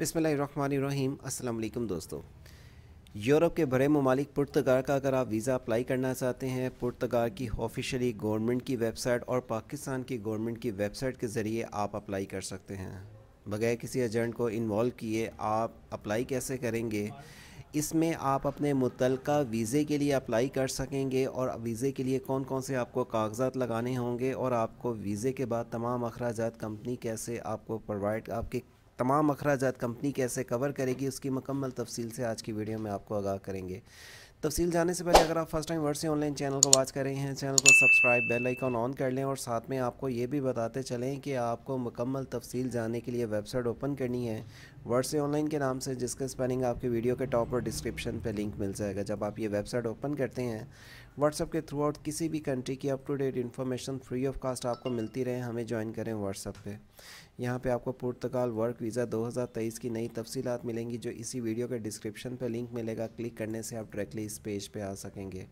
बिसमीम अल्लाम दोस्तों। यूरोप के बड़े ममालिक पुर्तगाल का अगर आप वीज़ा अप्लाई करना चाहते हैं, पुर्तगाल की ऑफिशियली गवर्नमेंट की वेबसाइट और पाकिस्तान की गवर्नमेंट की वेबसाइट के ज़रिए आप अप्लाई कर सकते हैं। बगैर किसी एजेंट को इन्वॉल्व किए आप अप्लाई कैसे करेंगे? इसमें आप अपने मुतल वीज़े के लिए अप्लाई कर सकेंगे और वीज़े के लिए कौन कौन से आपको कागजात लगाने होंगे और आपको वीज़े के बाद तमाम अखराज कंपनी कैसे आपको प्रोवाइड, आपके तमाम अखराज कंपनी कैसे कवर करेगी, उसकी मुकम्मल तफसील से आज की वीडियो में आपको आगाह करेंगे। तफसील जाने से पहले अगर आप फ़र्स्ट टाइम वर्ड से ऑनलाइन चैनल को वॉच कर रहे हैं चैनल को सब्सक्राइब बेल आइकॉन ऑन कर लें और साथ में आपको ये भी बताते चलें कि आपको मुकम्मल तफसील जानने के लिए वेबसाइट ओपन करनी है वर्ड से ऑनलाइन के नाम से, जिसका स्पेलिंग आपके वीडियो के टॉप और डिस्क्रिप्शन पे लिंक मिल जाएगा। जब आप ये वेबसाइट ओपन करते हैं व्हाट्सअप के थ्रू आउट किसी भी कंट्री की up to date information free of cost आपको मिलती रहे, हमें ज्वाइन करें व्हाट्सअप पे। यहाँ पे आपको पुर्तगाल वर्क वीज़ा 2023 की नई तफसीलात मिलेंगी, जो इसी वीडियो के डिस्क्रिप्शन पे लिंक मिलेगा। क्लिक करने से आप डायरेक्टली इस पेज पे आ सकेंगे।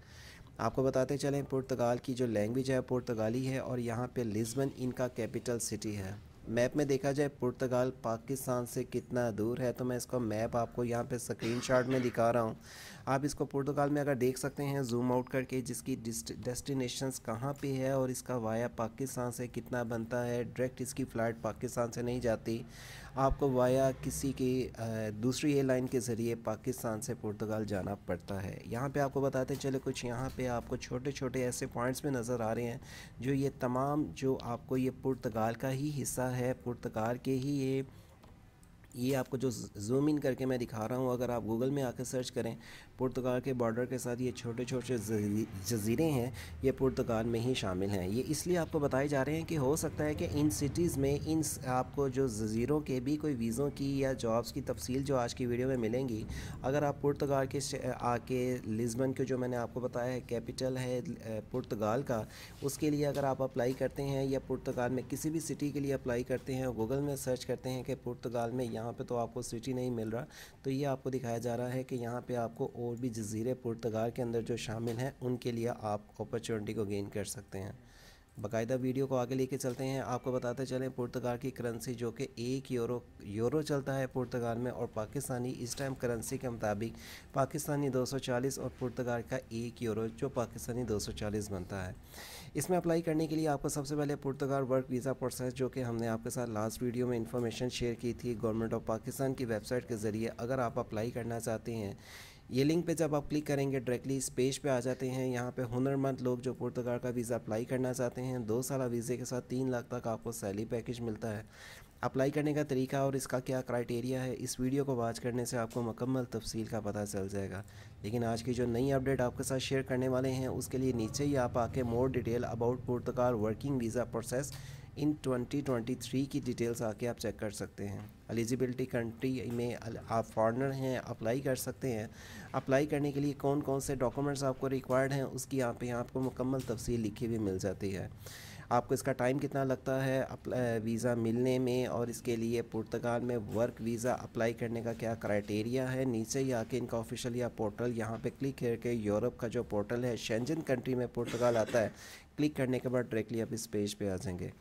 आपको बताते चलें पुर्तगाल की जो लैंग्वेज है पुर्तगाली है, और यहाँ पे लिस्बन इनका कैपिटल सिटी है। मैप में देखा जाए पुर्तगाल पाकिस्तान से कितना दूर है तो मैं इसको मैप आपको यहाँ पे स्क्रीनशॉट में दिखा रहा हूँ। आप इसको पुर्तगाल में अगर देख सकते हैं जूम आउट करके जिसकी डेस्टिनेशंस कहाँ पे है और इसका वाया पाकिस्तान से कितना बनता है डायरेक्ट इसकी फ़्लाइट पाकिस्तान से नहीं जाती। आपको वाया किसी की दूसरी एयरलाइन के ज़रिए पाकिस्तान से पुर्तगाल जाना पड़ता है। यहाँ पे आपको बताते चले कुछ यहाँ पे आपको छोटे छोटे ऐसे पॉइंट्स में नज़र आ रहे हैं, जो ये तमाम, जो आपको ये पुर्तगाल का ही हिस्सा है, पुर्तगाल के ही ये ये आपको जो जूम इन करके मैं दिखा रहा हूँ, अगर आप गूगल में आकर सर्च करें, पुर्तगाल के बॉर्डर के साथ ये छोटे छोटे जजीरे हैं, ये पुर्तगाल में ही शामिल हैं। ये इसलिए आपको बताए जा रहे हैं कि हो सकता है कि इन सिटीज़ में इन आपको जो जजीरों के भी कोई वीज़ों की या जॉब्स की तफसील जो आज की वीडियो में मिलेंगी, अगर आप पुर्तगाल के आके लिस्बन के जो मैंने आपको बताया है, कैपिटल है पुर्तगाल का, उसके लिए अगर आप अप्लाई करते हैं या पुर्तगाल में किसी भी सिटी के लिए अप्लाई करते हैं, गूगल में सर्च करते हैं कि पुर्तगाल में यहाँ पे तो आपको सिटी नहीं मिल रहा। तो ये आपको दिखाया जा रहा है कि यहाँ पे आपको और भी जजीरे पुर्तगाल के अंदर जो शामिल हैं, उनके लिए आप अपॉर्चुनिटी को गेन कर सकते हैं। बाकायदा वीडियो को आगे लेके चलते हैं। आपको बताते चलें, पुर्तगाल की करेंसी जो कि एक यूरो यूरो चलता है पुर्तगाल में और पाकिस्तानी इस टाइम करेंसी के मुताबिक पाकिस्तानी 240 और पुर्तगाल का एक यूरो जो पाकिस्तानी 240 बनता है। इसमें अप्लाई करने के लिए आपको सबसे पहले पुर्तगाल वर्क वीज़ा प्रोसेस जो कि हमने आपके साथ लास्ट वीडियो में इन्फॉर्मेशन शेयर की थी। गवर्नमेंट ऑफ़ पाकिस्तान की वेबसाइट के ज़रिए अगर आप अप्लाई करना चाहते हैं ये लिंक पे जब आप क्लिक करेंगे डायरेक्टली इस पेज पे आ जाते हैं। यहाँ पे हुनरमंद लोग जो पुर्तगाल का वीज़ा अप्लाई करना चाहते हैं, दो साल वीज़े के साथ तीन लाख तक आपको सैलरी पैकेज मिलता है। अप्लाई करने का तरीका और इसका क्या क्राइटेरिया है, इस वीडियो को वॉच करने से आपको मुकम्मल तफसील का पता चल जाएगा। लेकिन आज की जो नई अपडेट आपके साथ शेयर करने वाले हैं, उसके लिए नीचे ही आप आके more detail about Portugal working visa process in 2023 की डिटेल्स आके आप चेक कर सकते हैं। एलिजिबिलिटी कंट्री में आप फॉरनर हैं, अप्लाई कर सकते हैं। अप्लाई करने के लिए कौन कौन से डॉक्यूमेंट्स आपको रिक्वायर्ड हैं, उसकी यहाँ पे आपको मुकम्मल तफसील लिखी हुई मिल जाती है। आपको इसका टाइम कितना लगता है वीज़ा मिलने में और इसके लिए पुर्तगाल में वर्क वीज़ा अप्लाई करने का क्या क्राइटेरिया है? नीचे ही आके इनका ऑफिशियल या पोर्टल यहाँ पे क्लिक करके यूरोप का जो पोर्टल है, शेंजन कंट्री में पुर्तगाल आता है, क्लिक करने के बाद डायरेक्टली आप इस पेज पे आ जाएँगे।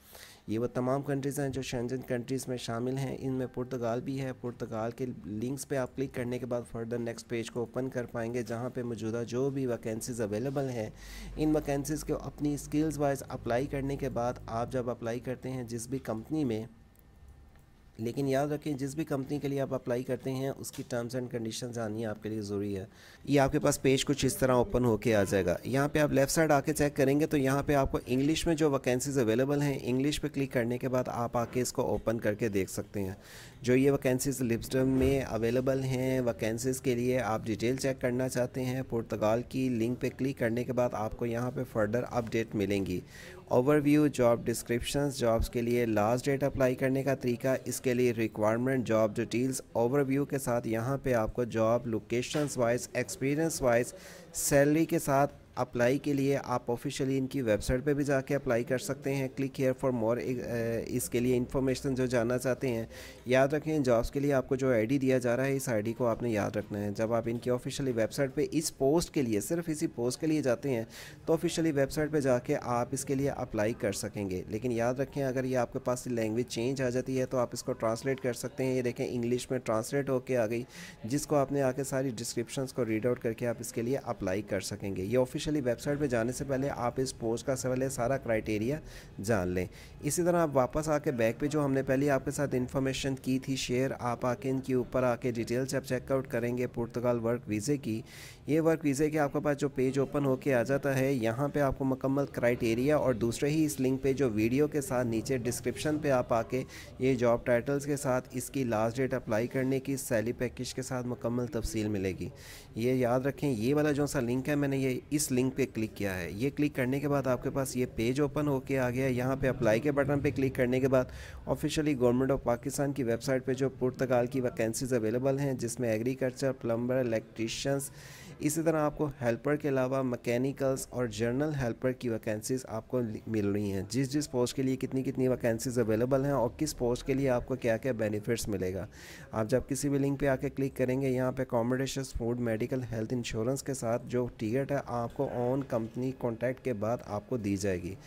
ये वो तमाम कंट्रीज़ हैं जो शेंजन कंट्रीज़ में शामिल हैं। इनमें पुर्तगाल भी है। पुर्तगाल के लिंक्स पे आप क्लिक करने के बाद फर्दर नेक्स्ट पेज को ओपन कर पाएँगे, जहाँ पे मौजूदा जो भी वैकेंसीज़ अवेलेबल हैं, इन वैकेंसीज़ को अपनी स्किल्स वाइज अप्लाई करने के बाद आप जब अप्लाई करते हैं, जिस भी कंपनी में लेकिन याद रखें, जिस भी कंपनी के लिए आप अप्लाई करते हैं, उसकी टर्म्स एंड कंडीशन आनी आपके लिए ज़रूरी है। ये आपके पास पेज कुछ इस तरह ओपन होके आ जाएगा। यहाँ पे आप लेफ़्ट साइड आके चेक करेंगे तो यहाँ पे आपको इंग्लिश में जो वैकेंसीज़ अवेलेबल हैं इंग्लिश पे क्लिक करने के बाद आप आके इसको ओपन करके देख सकते हैं। जो ये वैकेंसीज़ लिप्सडम में अवेलेबल हैं वैकेंसीज़ के लिए आप डिटेल चेक करना चाहते हैं पुर्तगाल की लिंक पे क्लिक करने के बाद आपको यहाँ पे फर्दर अपडेट मिलेंगी। ओवरव्यू जॉब डिस्क्रिप्शंस जॉब्स के लिए लास्ट डेट अप्लाई करने का तरीका, इसके लिए रिक्वायरमेंट जॉब डिटेल्स ओवरव्यू के साथ यहाँ पे आपको job locations wise experience wise salary के साथ अप्लाई के लिए आप ऑफिशियली इनकी वेबसाइट पे भी जाके अप्लाई कर सकते हैं। क्लिक हेयर फॉर मोर इसके लिए इन्फॉर्मेशन जो जानना चाहते हैं। याद रखें जॉब्स के लिए आपको जो आईडी दिया जा रहा है, इस आईडी को आपने याद रखना है। जब आप इनकी ऑफिशियली वेबसाइट पे इस पोस्ट के लिए, सिर्फ़ इसी पोस्ट के लिए जाते हैं तो ऑफिशियली वेबसाइट पर जाके आप इसके लिए अप्लाई कर सकेंगे। लेकिन याद रखें, अगर ये आपके पास लैंग्वेज चेंज आ जाती है तो आप इसको ट्रांसलेट कर सकते हैं। ये देखें इंग्लिश में ट्रांसलेट होकर आ गई, जिसको आपने आके सारी डिस्क्रिप्शन को रीड आउट करके आप इसके लिए अप्लाई कर सकेंगे। ये ऑफिशियली वेबसाइट पर जाने से पहले आप इस पोस्ट का पहले सारा क्राइटेरिया जान लें। इसी तरह आप वापस आके बैक पे जो हमने पहले आपके साथ इन्फॉर्मेशन की थी शेयर आप आके इनके ऊपर आके डिटेल्स आप चेकआउट करेंगे पुर्तगाल वर्क वीज़े की। ये वर्क वीज़े के आपके पास जो पेज ओपन होके आ जाता है, यहाँ पर आपको मुकम्मल क्राइटेरिया और दूसरे ही इस लिंक पर जो वीडियो के साथ नीचे डिस्क्रिप्शन पर आप आके ये जॉब टाइटल्स के साथ इसकी लास्ट डेट अप्लाई करने की सैली पैकेज के साथ मुकम्मल तफसील मिलेगी। ये याद रखें, ये वाला जो सा लिंक है, मैंने ये इस लिंक पे क्लिक किया है। ये क्लिक करने के बाद आपके पास ये पेज ओपन होके आ गया यहाँ पे अप्लाई के बटन पे क्लिक करने के बाद ऑफिशियली गवर्नमेंट ऑफ़ पाकिस्तान की वेबसाइट पे जो पुर्तगाल की वैकेंसीज अवेलेबल हैं, जिसमें एग्रीकल्चर प्लम्बर इलेक्ट्रीशियंस इसी तरह आपको हेल्पर के अलावा मैकेनिकल्स और जर्नल हेल्पर की वैकेंसीज़ आपको मिल रही हैं। जिस जिस पोस्ट के लिए कितनी कितनी वैकेंसीज़ अवेलेबल हैं और किस पोस्ट के लिए आपको क्या क्या बेनिफिट्स मिलेगा। आप जब किसी भी लिंक पर आके क्लिक करेंगे, यहाँ पे accommodation food medical health insurance के साथ जो टिकट है, आपको ऑन कंपनी कॉन्टैक्ट के बाद आपको दी जाएगी।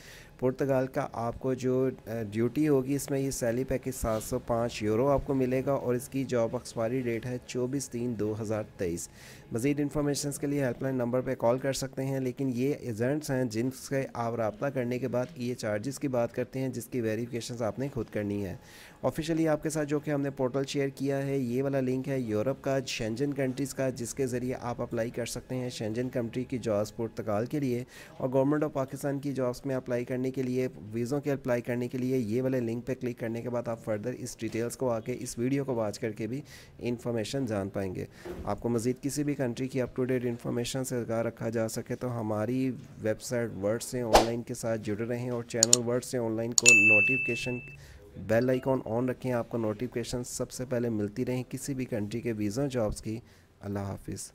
पुर्तगाल का आपको जो ड्यूटी होगी, इसमें ये सैली पैकेज सात सौ पाँच यूरो आपको मिलेगा और इसकी जॉब एक्सपायरी डेट है चौबीस तीन दो हज़ार तेईस। मज़ीद इन्फॉर्मेशन के लिए हेल्पलाइन नंबर पर कॉल कर सकते हैं, लेकिन ये एजेंट्स हैं जिनसे आप रबता करने के बाद ये चार्जेस की बात करते हैं, जिसकी वेरीफिकेशन आपने खुद करनी है। ऑफिशियली आपके साथ जो कि हमने पोर्टल शेयर किया है, ये वाला लिंक है यूरोप का शेंजन कंट्रीज़ का, जिसके ज़रिए आप अप्लाई कर सकते हैं शेंजन कंट्री की जॉब्स पुर्तगाल के लिए और गवर्नमेंट ऑफ़ पाकिस्तान की जॉब्स में अप्लाई करने के लिए वीज़ों के अप्लाई करने के लिए ये वाले लिंक पर क्लिक करने के बाद आप फर्दर इस डिटेल्स को आके, इस वीडियो को वॉच करके भी इंफॉर्मेशन जान पाएँगे। आपको मज़ीद किसी भी कंट्री की अप टू डेट इन्फॉर्मेशन से आगाह रखा जा सके तो हमारी वेबसाइट वर्ड से ऑनलाइन के साथ जुड़े रहें और चैनल वर्ड से ऑनलाइन को नोटिफिकेशन बेल आइकॉन ऑन रखें। आपको नोटिफिकेशन सबसे पहले मिलती रहें किसी भी कंट्री के वीज़ा जॉब्स की। अल्लाह हाफिज़।